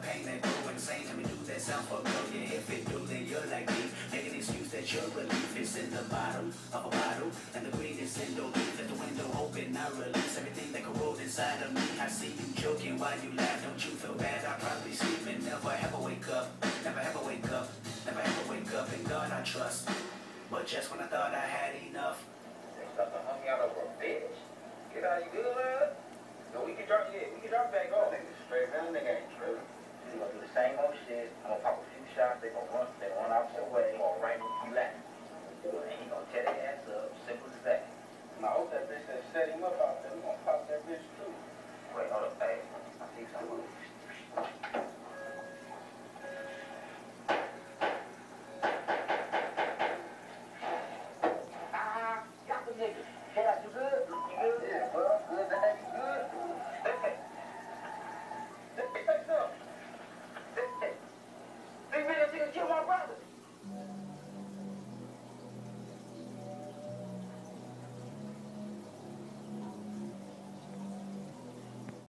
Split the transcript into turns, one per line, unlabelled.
pain that go insane. Tell me, do that sound familiar? If it do, then you're like me. Make an excuse that your relief is in the bottom of a bottle. And the green is in the leaf. Let the window open, I release everything that corrode inside of me. I see you joking while you laugh. Don't you feel bad? I probably sleep and never ever wake up. Never ever wake up. Never ever wake up. In God I trust. But just when I thought I had enough.
They stuck the hung out over a bitch. Get out, you good, lad? No, we can drop, yeah, we can drop back off. Nigga,
straight man, nigga ain't tripping.
They're going to do the same old shit. I'm going to pop a few shots. They're going to run, they run opposite way All right, you and left. And he going to tear their ass up. Simple as that.
And I hope that bitch that set him up out there.